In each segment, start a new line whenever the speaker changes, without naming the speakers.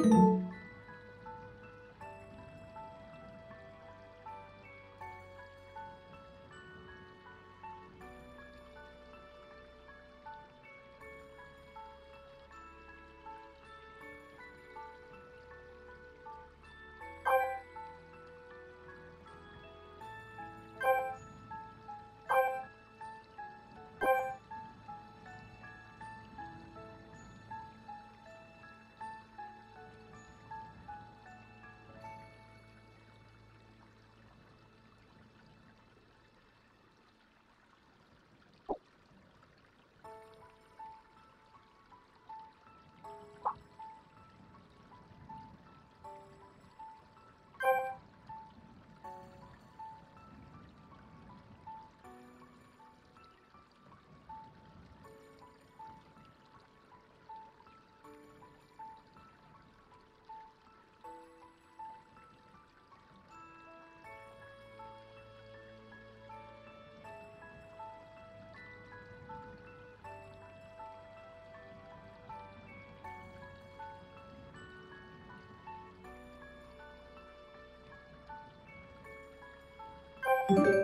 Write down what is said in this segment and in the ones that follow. Thank you. Thank you.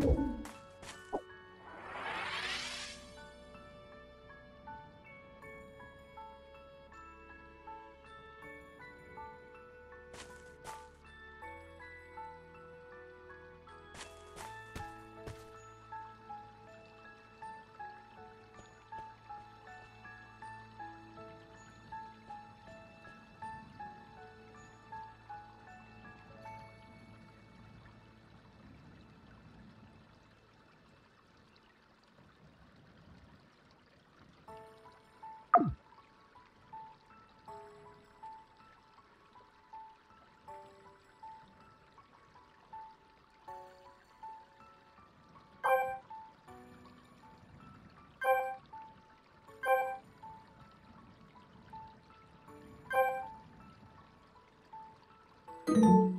Bible Thank you.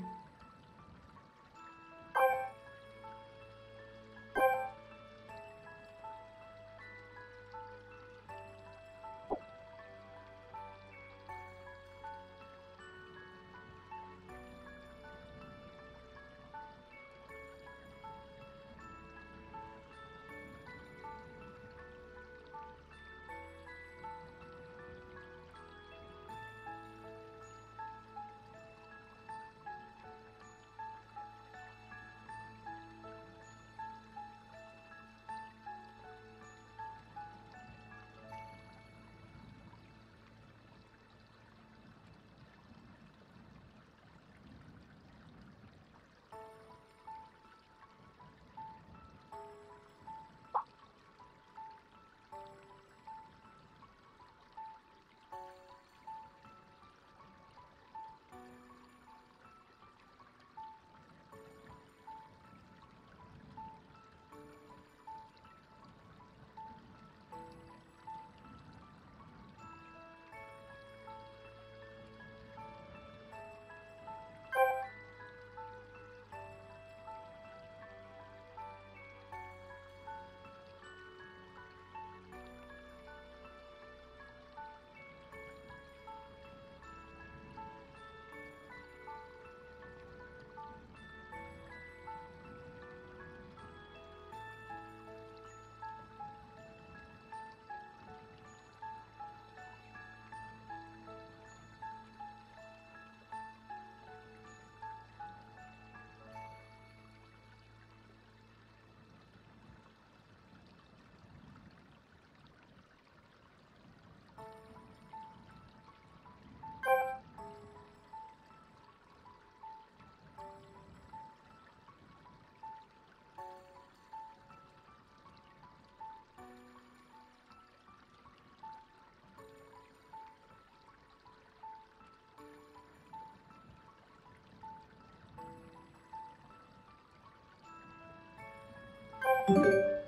Thank you.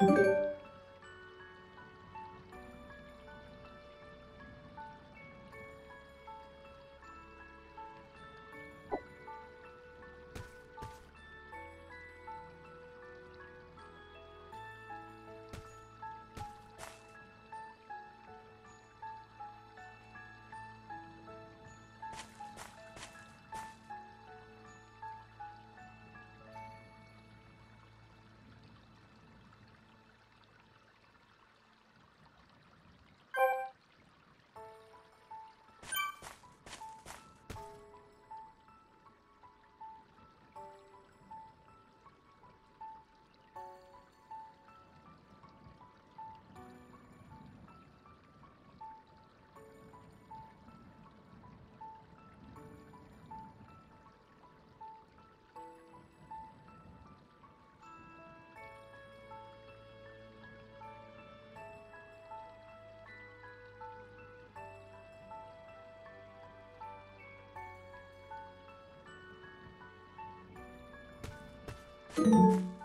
thank you Thank you.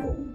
Bible